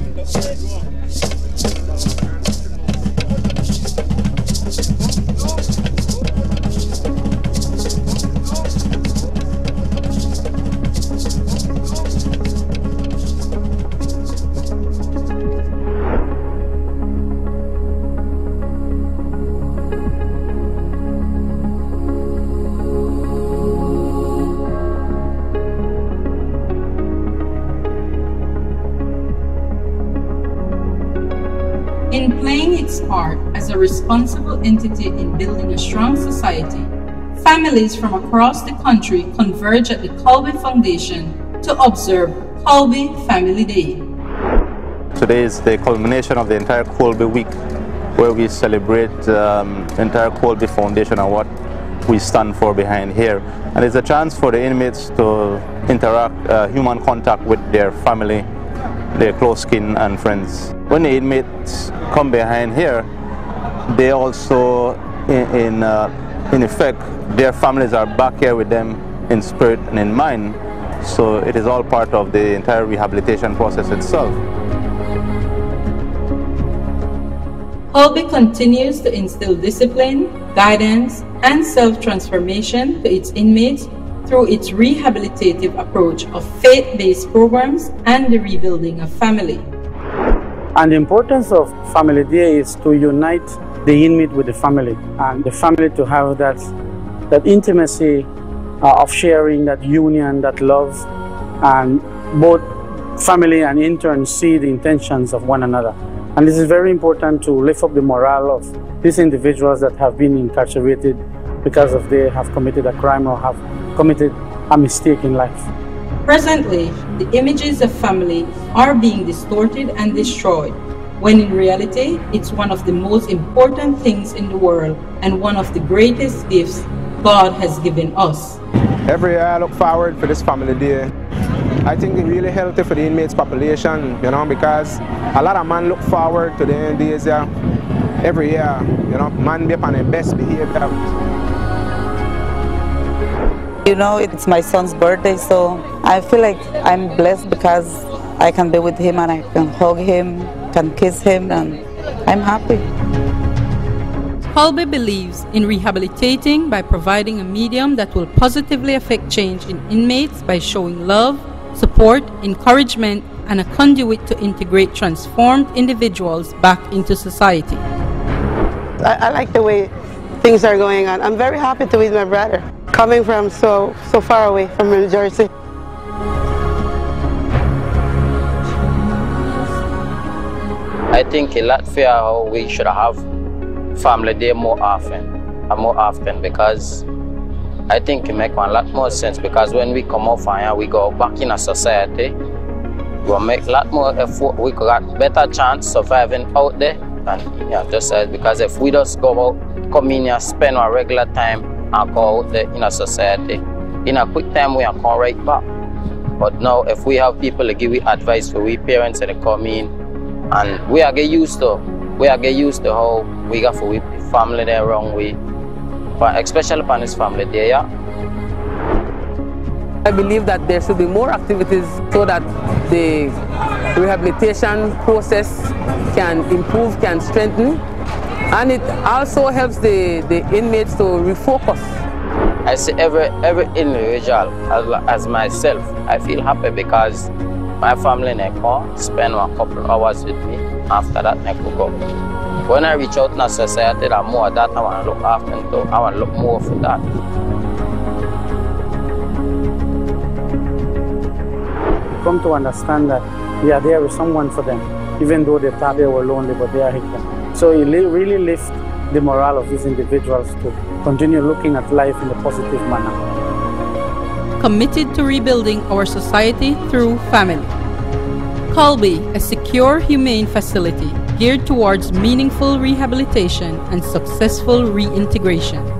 Go on. In playing its part as a responsible entity in building a strong society, families from across the country converge at the Kolbe Foundation to observe Kolbe Family Day. Today is the culmination of the entire Kolbe week where we celebrate um, the entire Kolbe Foundation and what we stand for behind here. And it's a chance for the inmates to interact, uh, human contact with their family, their close kin and friends. When the inmates come behind here, they also, in, in, uh, in effect, their families are back here with them in spirit and in mind. So it is all part of the entire rehabilitation process itself. Kolbe continues to instill discipline, guidance, and self-transformation to its inmates through its rehabilitative approach of faith-based programs and the rebuilding of family. And the importance of Family Day is to unite the inmate with the family and the family to have that, that intimacy uh, of sharing, that union, that love, and both family and interns see the intentions of one another. And this is very important to lift up the morale of these individuals that have been incarcerated because of they have committed a crime or have committed a mistake in life. Presently, the images of family are being distorted and destroyed, when in reality, it's one of the most important things in the world and one of the greatest gifts God has given us. Every year I look forward for this family day. I think it's really healthy for the inmates population, you know, because a lot of men look forward to the days yeah, every year, you know, man be upon their best behavior. You know, it's my son's birthday, so I feel like I'm blessed because I can be with him and I can hug him, can kiss him, and I'm happy. Kolbe believes in rehabilitating by providing a medium that will positively affect change in inmates by showing love, support, encouragement, and a conduit to integrate transformed individuals back into society. I, I like the way things are going on. I'm very happy to be with my brother, coming from so, so far away from New Jersey. I think in Latvia we should have family day more often and more often because I think it make a lot more sense because when we come from here, we go back in a society, we'll make a lot more effort, we got better chance surviving out there and yeah, just as because if we just go out, come in here, spend our regular time and go out there in a society, in a quick time we are come right back. But now if we have people to give we advice for we parents and come in and we are get used to we are get used to how we got for we family there wrong way. But especially for this family there, yeah. I believe that there should be more activities so that the rehabilitation process can improve, can strengthen, and it also helps the, the inmates to refocus. I see every every individual as, as myself. I feel happy because my family they come spend a couple of hours with me. After that, I could go. When I reach out in a society that more that I want to look after, into, I want to look more for that. come to understand that we are there with someone for them, even though they thought they were lonely, but they are here. So it really lifts the morale of these individuals to continue looking at life in a positive manner. Committed to rebuilding our society through family. Kolbe, a secure, humane facility geared towards meaningful rehabilitation and successful reintegration.